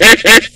Thank you.